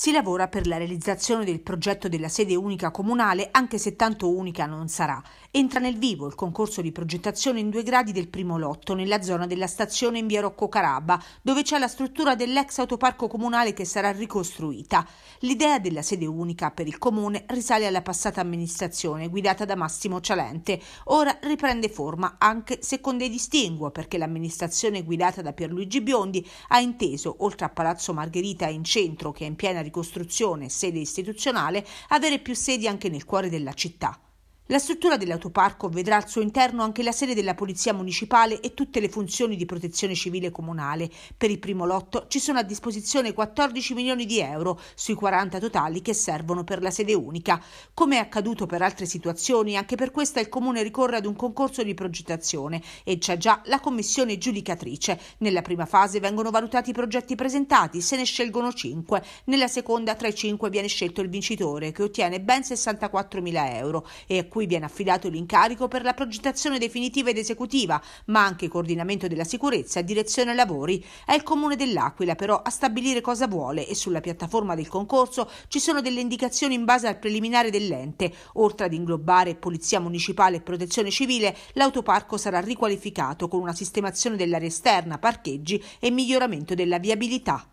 Si lavora per la realizzazione del progetto della sede unica comunale, anche se tanto unica non sarà. Entra nel vivo il concorso di progettazione in due gradi del primo lotto, nella zona della stazione in via Rocco Carabba, dove c'è la struttura dell'ex autoparco comunale che sarà ricostruita. L'idea della sede unica per il comune risale alla passata amministrazione guidata da Massimo Cialente. Ora riprende forma, anche se con dei distinguo, perché l'amministrazione guidata da Pierluigi Biondi ha inteso, oltre a Palazzo Margherita in centro, che è in piena ricostruzione sede istituzionale, avere più sedi anche nel cuore della città. La struttura dell'autoparco vedrà al suo interno anche la sede della Polizia Municipale e tutte le funzioni di protezione civile comunale. Per il primo lotto ci sono a disposizione 14 milioni di euro sui 40 totali che servono per la sede unica. Come è accaduto per altre situazioni, anche per questa il Comune ricorre ad un concorso di progettazione e c'è già la commissione giudicatrice. Nella prima fase vengono valutati i progetti presentati, se ne scelgono 5. Nella seconda tra i 5 viene scelto il vincitore che ottiene ben 64 mila euro e a cui viene affidato l'incarico per la progettazione definitiva ed esecutiva, ma anche coordinamento della sicurezza e direzione lavori. È il Comune dell'Aquila però a stabilire cosa vuole e sulla piattaforma del concorso ci sono delle indicazioni in base al preliminare dell'ente. Oltre ad inglobare Polizia Municipale e Protezione Civile, l'autoparco sarà riqualificato con una sistemazione dell'area esterna, parcheggi e miglioramento della viabilità.